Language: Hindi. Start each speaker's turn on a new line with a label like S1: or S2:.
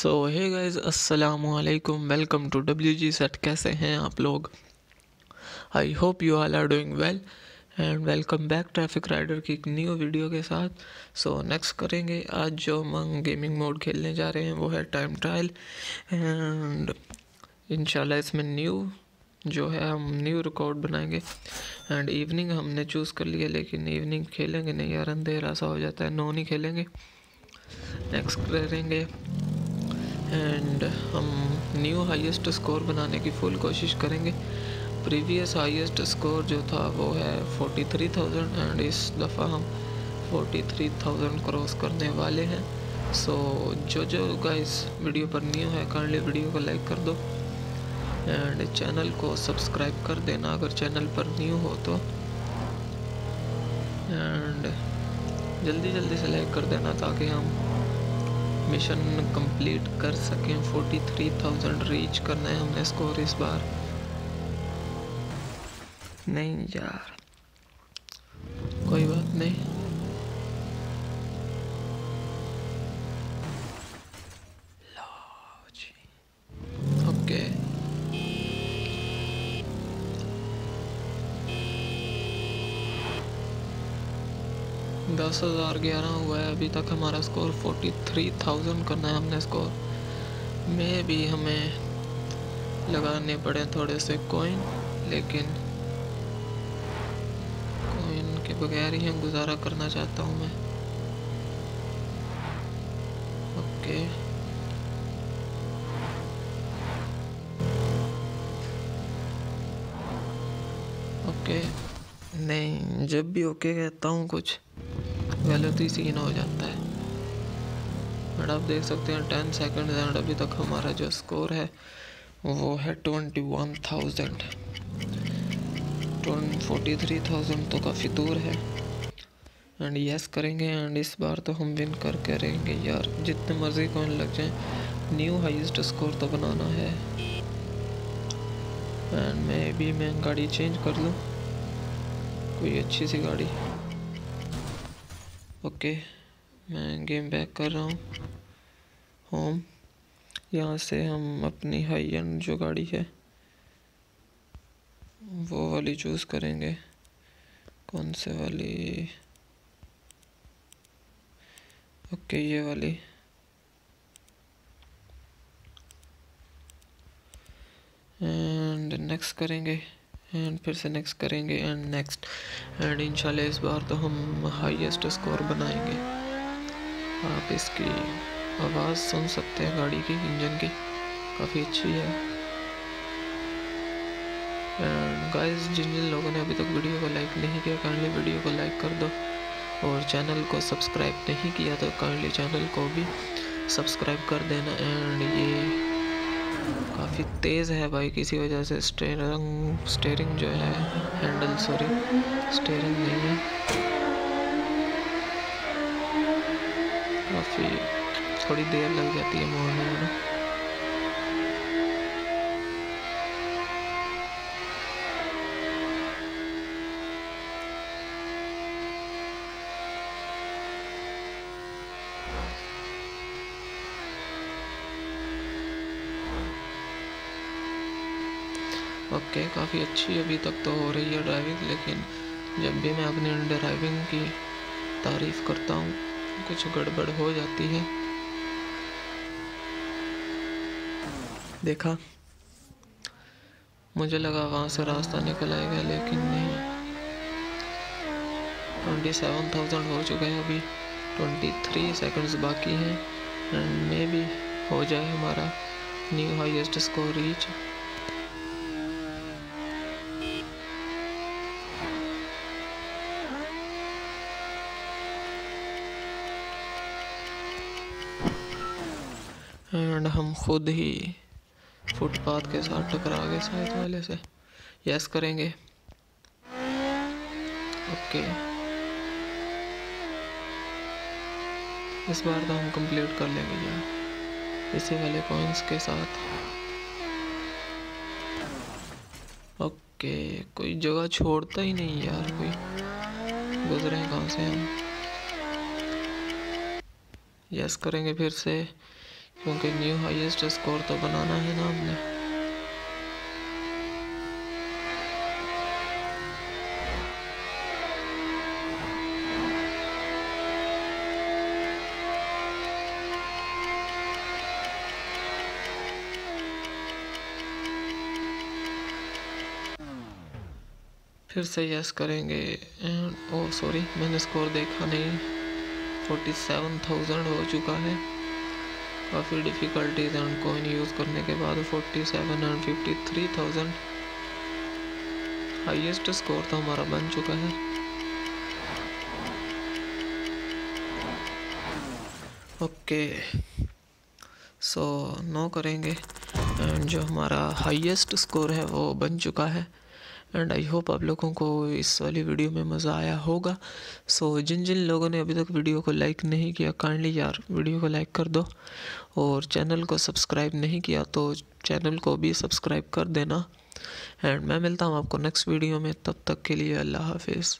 S1: सो हे गाइस अस्सलाम वालेकुम टू डब्ल्यू जी सेट कैसे हैं आप लोग? I hope you all are doing well and welcome back traffic rider की एक न्यू वीडियो के साथ. सो so, नेक्स्ट करेंगे. आज जो हम गेमिंग मोड खेलने जा रहे हैं वो है टाइम ट्रायल एंड इंशाल्लाह इसमें न्यू जो है हम न्यू रिकॉर्ड बनाएँगे. एंड इवनिंग हमने चूज़ कर लिया लेकिन इवनिंग खेलेंगे नहीं यार अंधेरा सा हो जाता है नो नहीं खेलेंगे. नेक्स्ट करेंगे. एंड हम न्यू हाईएस्ट स्कोर बनाने की फुल कोशिश करेंगे। प्रीवियस हाईएस्ट स्कोर जो था वो है फोर्टी थ्री थाउज़ेंड एंड इस दफ़ा हम फोर्टी थ्री थाउज़ेंड क्रॉस करने वाले हैं। सो so, जो जो गाइस वीडियो पर न्यू है कर काइंडली वीडियो को लाइक कर दो। एंड चैनल को सब्सक्राइब कर देना अगर चैनल पर न्यू हो तो। एंड जल्दी जल्दी से लाइक कर देना ताकि हम मिशन कंप्लीट कर सकें। फोर्टी थ्री थाउज़ेंड रीच करना है हमने स्कोर इस बार। नहीं यार। दस हज़ार ग्यारह हुआ है। अभी तक हमारा स्कोर फोर्टी थ्री थाउज़ेंड करना है हमने स्कोर में भी हमें लगाने पड़े थोड़े से कोइन लेकिन कोइन के बगैर ही हम गुजारा करना चाहता हूँ मैं। ओके ओके नहीं, जब भी ओके कहता हूँ कुछ, गलत ही सीन हो जाता है। बट आप देख सकते हैं टेन सेकेंड एंड अभी तक हमारा जो स्कोर है, वो है twenty one thousand forty three thousand तो काफ़ी दूर है। एंड यस करेंगे एंड इस बार तो हम विन कर करेंगे यार, जितने मर्ज़ी कॉइन लग जाए न्यू हाईएस्ट स्कोर तो बनाना है। एंड मैं भी, मैं गाड़ी चेंज कर लूँ। कोई अच्छी सी गाड़ी। ओके, मैं गेम बैक कर रहा हूँ। होम, यहाँ से हम अपनी हाई एंड जो गाड़ी है, वो वाली चूज़ करेंगे। कौन से वाली? ओके, ये वाली। एंड नेक्स्ट करेंगे। एंड फिर से नेक्स्ट करेंगे एंड नेक्स्ट एंड इंशाल्लाह इस बार तो हम हाईएस्ट स्कोर बनाएँगे। आप इसकी आवाज़ सुन सकते हैं गाड़ी की, इंजन की। काफ़ी अच्छी है। एंड गाइस जिन जिन लोगों ने अभी तक वीडियो को लाइक नहीं किया काइंडली वीडियो को लाइक कर दो। और चैनल को सब्सक्राइब नहीं किया तो काइंडली चैनल को भी सब्सक्राइब कर देना। एंड ये काफ़ी तेज़ है भाई, किसी वजह से स्टेरिंग स्टेरिंग जो है हैंडल सॉरी स्टेयरिंग नहीं है। काफ़ी, थोड़ी देर लग जाती है मोड़ने में। ओके, काफ़ी अच्छी अभी तक तो हो रही है ड्राइविंग लेकिन जब भी मैं अपनी ड्राइविंग की तारीफ़ करता हूँ, कुछ गड़बड़ हो जाती है। देखा, मुझे लगा वहाँ से रास्ता निकल आएगा, लेकिन नहीं। ट्वेंटी सेवन थाउज़ेंड हो चुके हैं अभी ट्वेंटी थ्री सेकेंड्स बाकी हैं एंड मे भी हो जाए हमारा new highest score reach and हम खुद ही फुटपाथ के साथ टकरा गए साइड वाले से। यस करेंगे। ओके इस बार तो हम कंप्लीट कर लेंगे यार। इसी वाले कॉइन्स के साथ। ओके कोई जगह छोड़ता ही नहीं यार कोई। गुजरे कहाँ से हम? यस करेंगे फिर से। क्योंकि न्यू हाईएस्ट स्कोर तो बनाना है ना हमने। फिर से यस करेंगे एंड ओ सॉरी मैंने स्कोर देखा नहीं। फोर्टी सेवन थाउज़ेंड हो चुका है। काफ़ी डिफ़िकल्टीज एंड कोइन यूज़ करने के बाद। Forty seven and fifty three thousand highest score तो हमारा बन चुका है। ओके सो नो करेंगे। एंड जो हमारा हाईएस्ट स्कोर है वो बन चुका है। एंड आई होप आप लोगों को इस वाली वीडियो में मज़ा आया होगा। सो so, जिन जिन लोगों ने अभी तक वीडियो को लाइक नहीं किया काइंडली यार वीडियो को लाइक कर दो। और चैनल को सब्सक्राइब नहीं किया तो चैनल को भी सब्सक्राइब कर देना। एंड मैं मिलता हूँ आपको नेक्स्ट वीडियो में। तब तक के लिए अल्लाह हाफिज़।